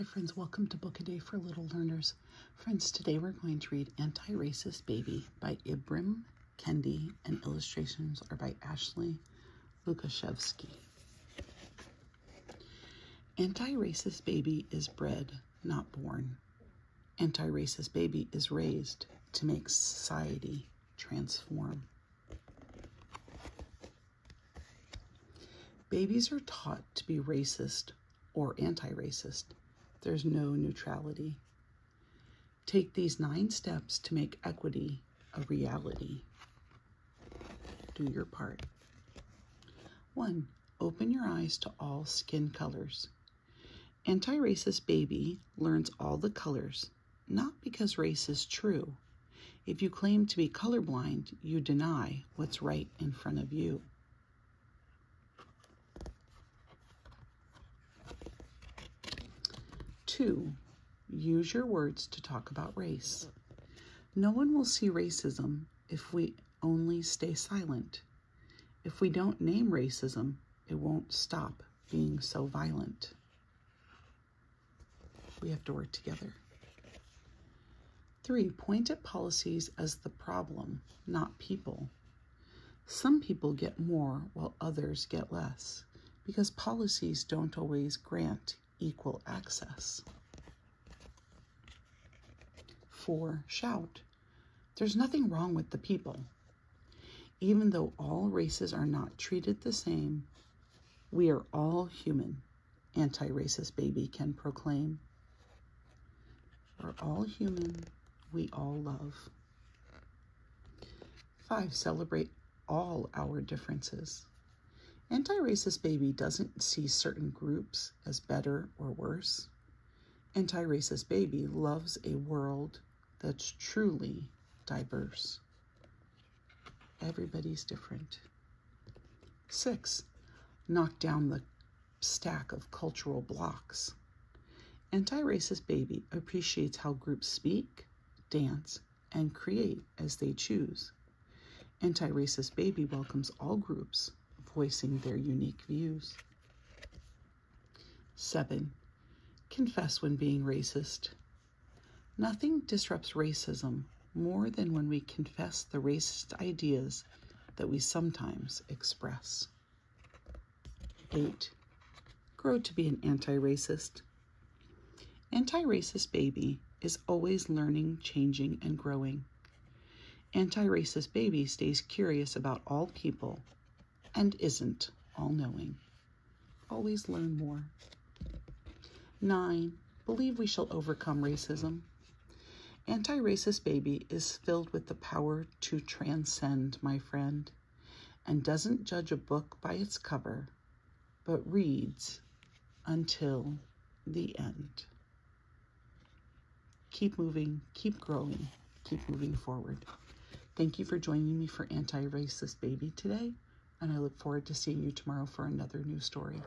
Hi friends, welcome to Book a Day for Little Learners. Friends, today we're going to read Anti-Racist Baby by Ibram Kendi and illustrations are by Ashley Lukashevsky. Anti-racist baby is bred, not born. Anti-racist baby is raised to make society transform. Babies are taught to be racist or anti-racist there's no neutrality. Take these nine steps to make equity a reality. Do your part. One, open your eyes to all skin colors. Anti-racist baby learns all the colors, not because race is true. If you claim to be colorblind, you deny what's right in front of you. Two, use your words to talk about race. No one will see racism if we only stay silent. If we don't name racism, it won't stop being so violent. We have to work together. Three, point at policies as the problem, not people. Some people get more while others get less because policies don't always grant equal access. Four, shout. There's nothing wrong with the people. Even though all races are not treated the same, we are all human, anti-racist baby can proclaim. We're all human, we all love. Five, celebrate all our differences. Anti-racist baby doesn't see certain groups as better or worse. Anti-racist baby loves a world that's truly diverse. Everybody's different. Six, knock down the stack of cultural blocks. Anti-racist baby appreciates how groups speak, dance, and create as they choose. Anti-racist baby welcomes all groups voicing their unique views. Seven, confess when being racist. Nothing disrupts racism more than when we confess the racist ideas that we sometimes express. Eight, grow to be an anti-racist. Anti-racist baby is always learning, changing, and growing. Anti-racist baby stays curious about all people and isn't all-knowing. Always learn more. Nine, believe we shall overcome racism. Anti-racist baby is filled with the power to transcend, my friend, and doesn't judge a book by its cover, but reads until the end. Keep moving, keep growing, keep moving forward. Thank you for joining me for Anti-Racist Baby today and I look forward to seeing you tomorrow for another new story.